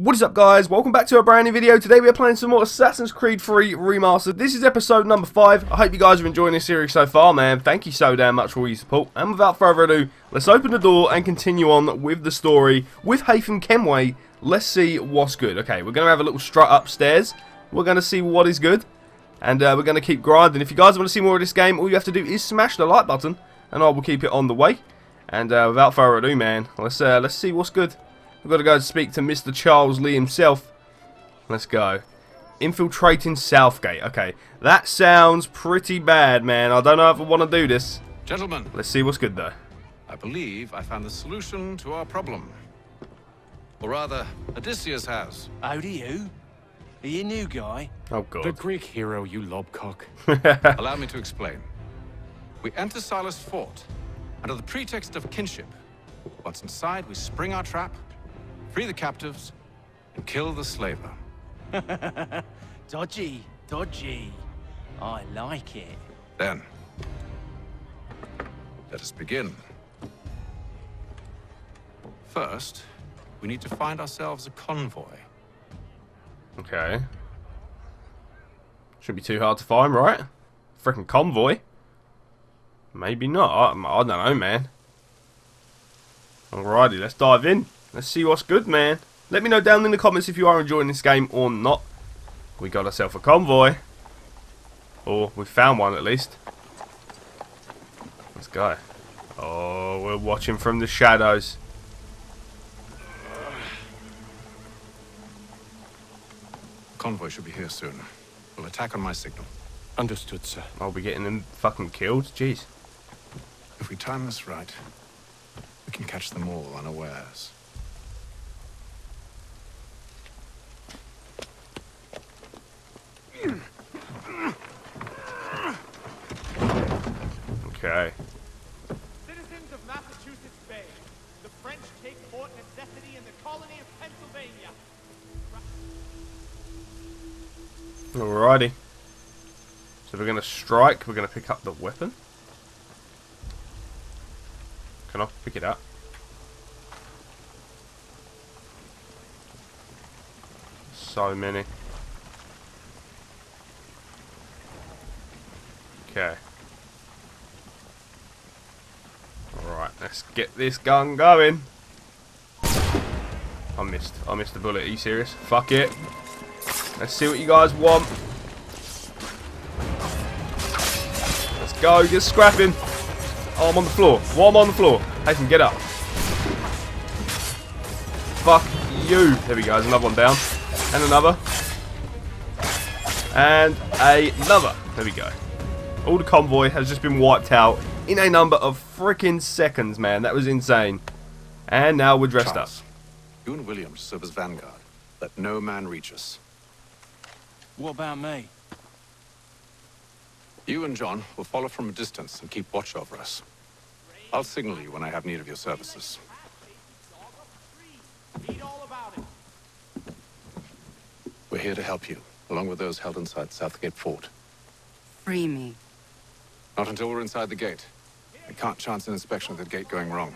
What is up guys, welcome back to a brand new video. Today we are playing some more Assassin's Creed 3 Remastered. This is episode number 5. I hope you guys are enjoying this series so far, man. Thank you so damn much for all your support. And without further ado, let's open the door and continue on with the story with Haytham Kenway. Let's see what's good. Okay, we're going to have a little strut upstairs. We're going to see what is good. And uh, we're going to keep grinding. If you guys want to see more of this game, all you have to do is smash the like button. And I will keep it on the way. And uh, without further ado, man, let's, uh, let's see what's good. We've got to go and speak to Mr. Charles Lee himself. Let's go. Infiltrating Southgate. Okay, that sounds pretty bad, man. I don't know if I want to do this. Gentlemen, Let's see what's good, though. I believe I found the solution to our problem. Or rather, Odysseus has. How do you? Are you a new guy? Oh, God. The Greek hero, you lobcock. Allow me to explain. We enter Silas' fort under the pretext of kinship. Once inside, we spring our trap, free the captives, and kill the slaver. Dodgy, dodgy. I like it. Then, let us begin. First, we need to find ourselves a convoy. Okay. Shouldn't be too hard to find, right? Freaking convoy. Maybe not. I, I don't know, man. Alrighty, let's dive in. Let's see what's good, man. Let me know down in the comments if you are enjoying this game or not. We got ourselves a convoy. Or we found one at least. Let's go. Oh, we're watching from the shadows. Convoy should be here soon. We'll attack on my signal. Understood, sir. I'll be getting them fucking killed. Jeez. If we time this right, we can catch them all unawares. Okay. Citizens of Massachusetts Bay, the French take Fort Necessity in the colony of Pennsylvania. Alrighty. So we're going to strike. We're going to pick up the weapon. Can I pick it up? So many. Okay. Alright, let's get this gun going. I missed. I missed the bullet. Are you serious? Fuck it. Let's see what you guys want. Let's go, get scrapping. Oh, I'm on the floor. Why am I on the floor? Haytham, get up. Fuck you. There we go, there's another one down. And another. And another. There we go. All the convoy has just been wiped out in a number of freaking seconds, man. That was insane. And now we're dressed Charles, up. you and Williams serve as vanguard. Let no man reach us. What about me? You and John will follow from a distance and keep watch over us. I'll signal you when I have need of your services. Read all about it. We're here to help you, along with those held inside Southgate Fort. Free me. Not until we're inside the gate. I can't chance an inspection of the gate going wrong.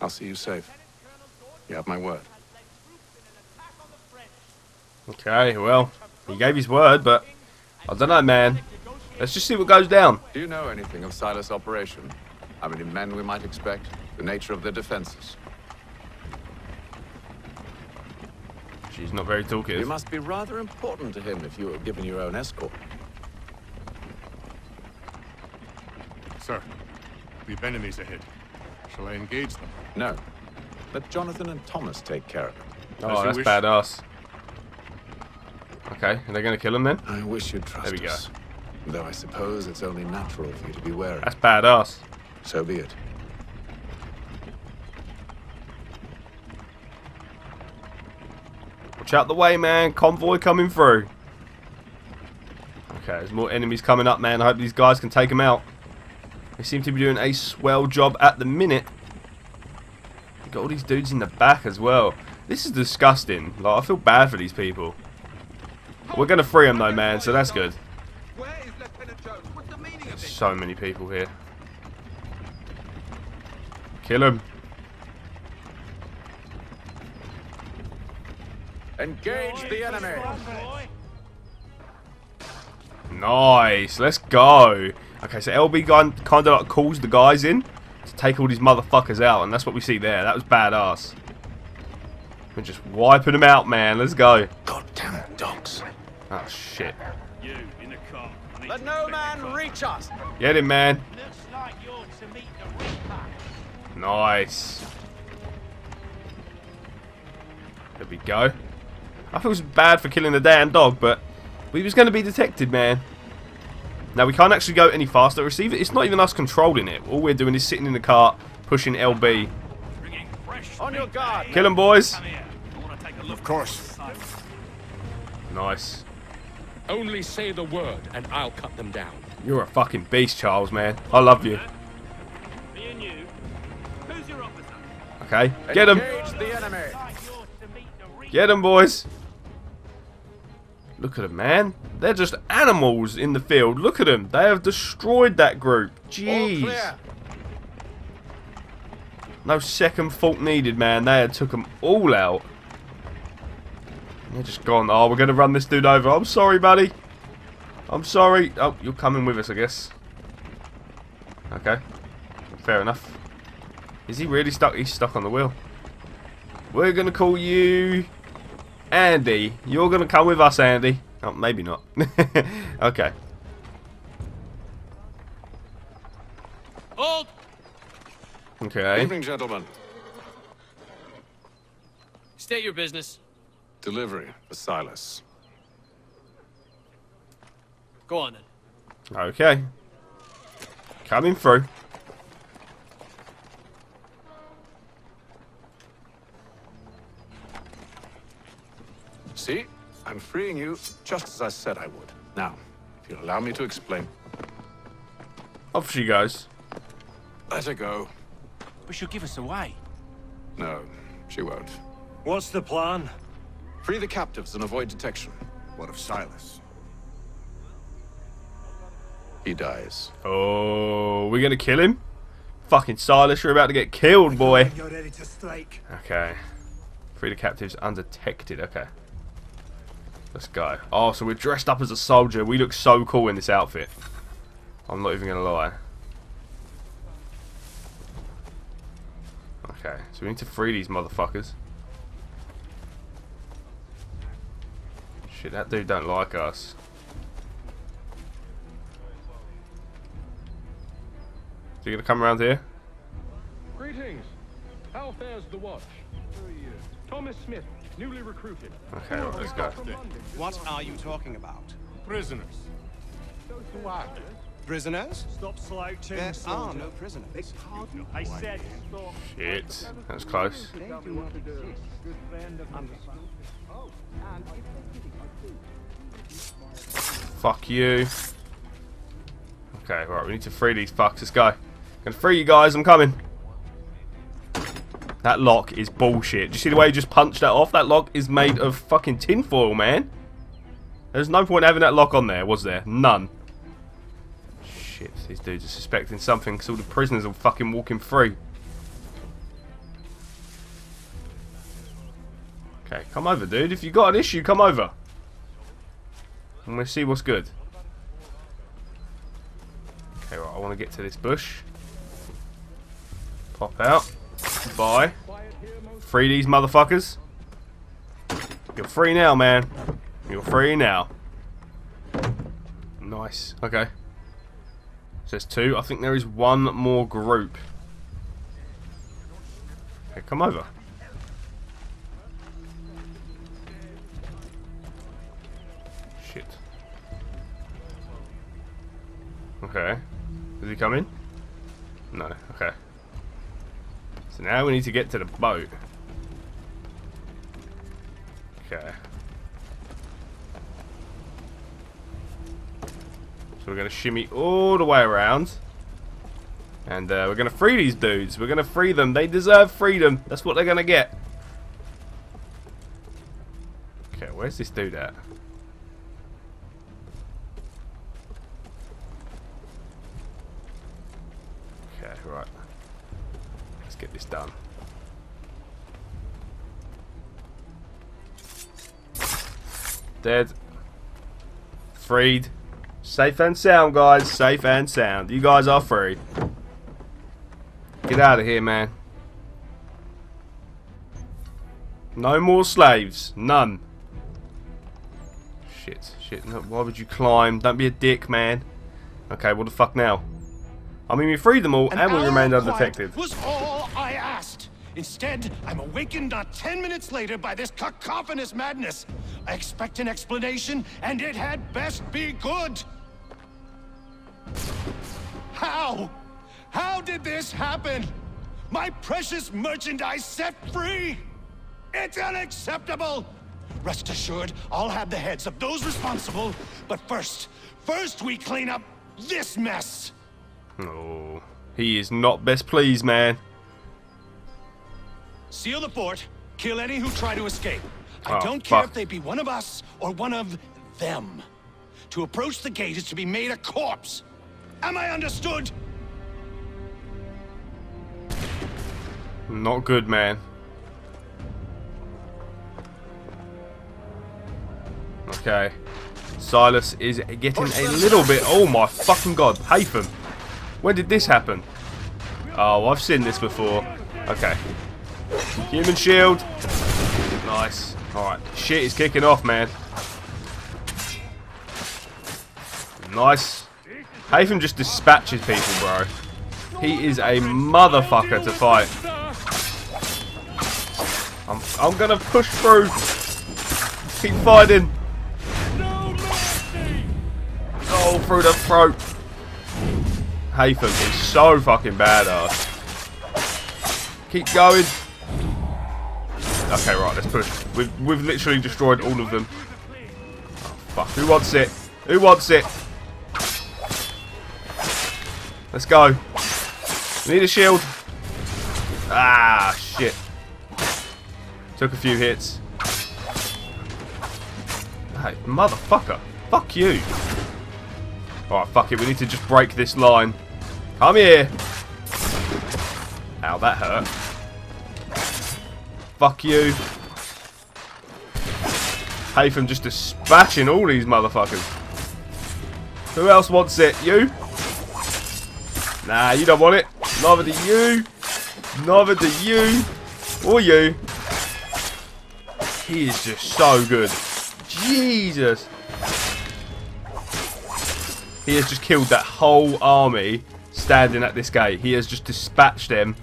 I'll see you safe. You have my word. Okay, well, he gave his word, but I don't know, man. Let's just see what goes down. Do you know anything of Silas' operation? How many men we might expect? The nature of their defenses? She's not very You talkative. must be rather important to him if you were given your own escort. Sir, we've enemies ahead. Shall I engage them? No. Let Jonathan and Thomas take care of it. Oh, that's wish. badass. Okay, are they going to kill him then? I wish you'd trust There we go. Though I suppose it's only natural for you to be wary. That's badass. So be it. Watch out the way, man. Convoy coming through. Okay, there's more enemies coming up, man. I hope these guys can take them out. They seem to be doing a swell job at the minute. Got all these dudes in the back as well. This is disgusting. Like, I feel bad for these people. We're going to free them though, man, so that's good. Where is Lieutenant Jones? What's the meaning of this? So many people here. Kill him. Engage the enemy. Nice. Let's go. Okay, so LB kind of like calls the guys in to take all these motherfuckers out, and that's what we see there. That was badass. We're just wiping them out, man. Let's go. Goddamn dogs. Oh, shit. You in the car. Let no man reach us. Get him, man. Looks like you're to meet the Nice. There we go. I feel bad for killing the damn dog, but we was going to be detected, man. Now, we can't actually go any faster. Receiver, it's not even us controlling it. All we're doing is sitting in the cart, pushing LB. On your guard. Kill him, boys. Of course. Nice. Only say the word and I'll cut them down. You're a fucking beast, Charles, man. I love you. Me and you. Who's your officer? Okay, get him. Engage the enemy. Like you're to meet the Reaper. Get him, boys. Look at them, man. They're just animals in the field. Look at them. They have destroyed that group. Jeez. No second fault needed, man. They had took them all out. They're just gone. Oh, we're going to run this dude over. I'm sorry, buddy. I'm sorry. Oh, you're coming with us, I guess. Okay. Fair enough. Is he really stuck? He's stuck on the wheel. We're going to call you Andy. You're going to come with us, Andy. Oh, maybe not. okay. Hold! Okay. Evening, gentlemen. State your business. Delivery for Silas. Go on then. Okay. Coming through. See? I'm freeing you just as I said I would. Now, if you'll allow me to explain. Off she goes. Let her go. But she'll give us away. No, she won't. What's the plan? Free the captives and avoid detection. What of Silas? He dies. Oh, we're gonna kill him? Fucking Silas, you're about to get killed, boy. You're ready to strike. Okay. Free the captives undetected. Okay. Let's go. Oh, so we're dressed up as a soldier. We look so cool in this outfit. I'm not even gonna lie. Okay, so we need to free these motherfuckers. Shit, that dude don't like us. Is he gonna come around here? Greetings. How fares the watch? Thomas Smith, newly recruited. Okay, well, let's go. What are you talking about? Prisoners. who are Prisoners? Stop slouching, There are soldier. no prisoners. I said stop. Shit, that was close. Fuck you. Okay, right, we need to free these fucks. Let's go. Gonna free you guys, I'm coming. That lock is bullshit. Do you see the way he just punched that off? That lock is made of fucking tinfoil, man. There's no point having that lock on there, was there? None. Shit, these dudes are suspecting something because all the prisoners are fucking walking free. Okay, come over, dude. If you got an issue, come over. And we'll see what's good. Okay, right, I want to get to this bush. Pop out. Bye. Free these motherfuckers. You're free now, man. You're free now. Nice. Okay. Says two. I think there is one more group. Okay, come over. Shit. Okay. Is he coming? No. Okay. So now we need to get to the boat. Okay. So we're going to shimmy all the way around. And uh, we're going to free these dudes. We're going to free them. They deserve freedom. That's what they're going to get. Okay, where's this dude at? Okay, right. Get this done. Dead. Freed. Safe and sound, guys. Safe and sound. You guys are free. Get out of here, man. No more slaves. None. Shit, shit. No, why would you climb? Don't be a dick, man. Okay, what the fuck now? I mean, we freed them all, An and we remained undetected. Was all I asked. Instead, I'm awakened not ten minutes later by this cacophonous madness. I expect an explanation, and it had best be good. How? How did this happen? My precious merchandise set free? It's unacceptable! Rest assured, I'll have the heads of those responsible. But first, first we clean up this mess. Oh, he is not best pleased, man. Seal the fort, kill any who try to escape. I Oh, don't care fuck. if they be one of us or one of them. To approach the gate is to be made a corpse. Am I understood? Not good, man. Okay. Silas is getting a little bit... Oh my fucking god. Haytham. When did this happen? Oh, I've seen this before. Okay. Human shield. Nice. Alright. Shit is kicking off, man. Nice. Haytham just dispatches people, bro. He is a motherfucker to fight. I'm, I'm gonna push through. Keep fighting. Oh, through the throat. Haytham is so fucking badass. Keep going. Okay, right, let's push. We've, we've literally destroyed all of them. Oh, fuck. Who wants it? Who wants it? Let's go. Need a shield. Ah, shit. Took a few hits. Hey, motherfucker. Fuck you. Alright, fuck it. We need to just break this line. Come here. Ow, that hurt. Fuck you. Haytham just dispatching all these motherfuckers. Who else wants it? You? Nah, you don't want it. Neither do you. Neither do you. Or you. He is just so good. Jesus. He has just killed that whole army standing at this gate. He has just dispatched them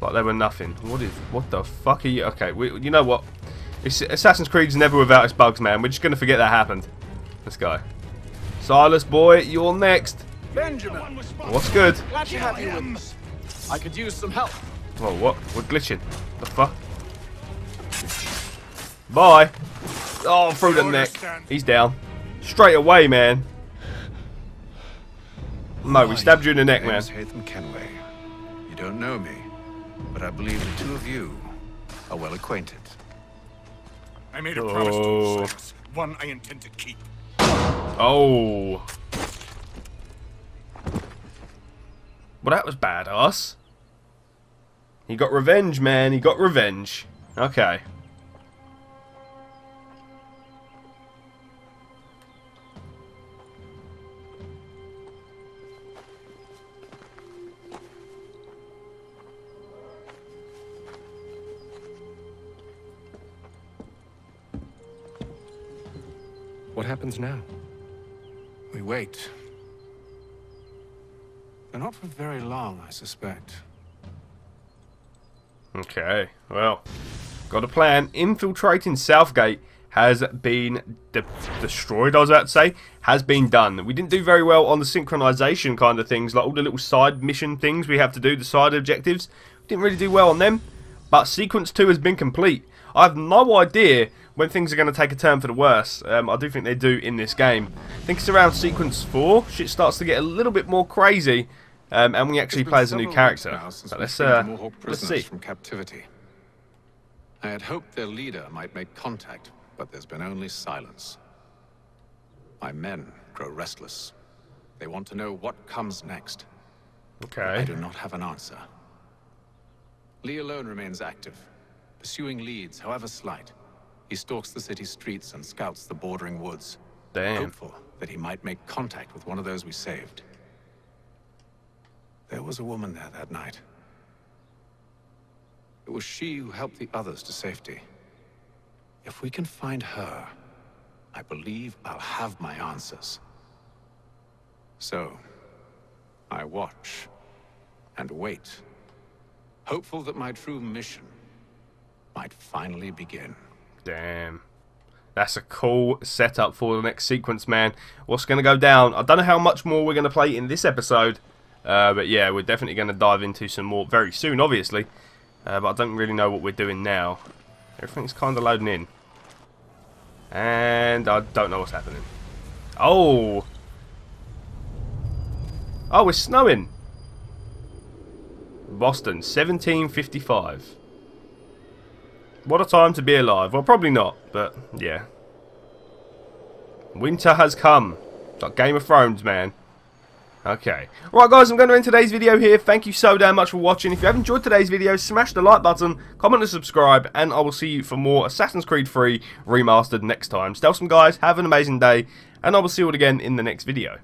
like they were nothing. What is? What the fuck are you? Okay, we, you know what? It's, Assassin's Creed's never without its bugs, man. We're just gonna forget that happened. Let's go. Silas, boy, you're next. Benjamin! What's good? Glad to have you. I could use some help. Oh, what? We're glitching. The fuck? Bye. Oh, through the neck. He's down. Straight away, man. No, we stabbed you in the neck, My man. name's Haytham Kenway. You don't know me, but I believe the two of you are well acquainted. I made a promise to Oh. you, One I intend to keep. Oh. Well, that was badass. He got revenge, man. He got revenge. Okay. Happens now? We wait. But not for very long, I suspect. Okay, well, got a plan. Infiltrating Southgate has been de destroyed, I was about to say, has been done. We didn't do very well on the synchronization kind of things, like all the little side mission things we have to do, the side objectives. Didn't really do well on them, but Sequence 2 has been complete. I have no idea when things are going to take a turn for the worse. Um, I do think they do in this game. I think it's around Sequence 4, shit starts to get a little bit more crazy, um, and we actually play as a new character. weeks now since But let's, uh, let's see. from captivity. I had hoped their leader might make contact, but there's been only silence. My men grow restless. They want to know what comes next. Okay. I do not have an answer. Lee alone remains active, pursuing leads, however slight. He stalks the city streets and scouts the bordering woods, Damn. hopeful that he might make contact with one of those we saved. There was a woman there that night. It was she who helped the others to safety. If we can find her, I believe I'll have my answers. So, I watch and wait, hopeful that my true mission might finally begin. Damn. That's a cool setup for the next sequence, man. What's going to go down? I don't know how much more we're going to play in this episode. Uh, but yeah, we're definitely going to dive into some more very soon, obviously. Uh, but I don't really know what we're doing now. Everything's kind of loading in. And I don't know what's happening. Oh! Oh, it's snowing! Boston, 1755. What a time to be alive. Well, probably not, but yeah. Winter has come. It's Like Game of Thrones, man. Okay. Right, guys, I'm going to end today's video here. Thank you so damn much for watching. If you have enjoyed today's video, smash the like button, comment and subscribe, and I will see you for more Assassin's Creed 3 Remastered next time. Stay guys. Have an amazing day, and I will see you all again in the next video.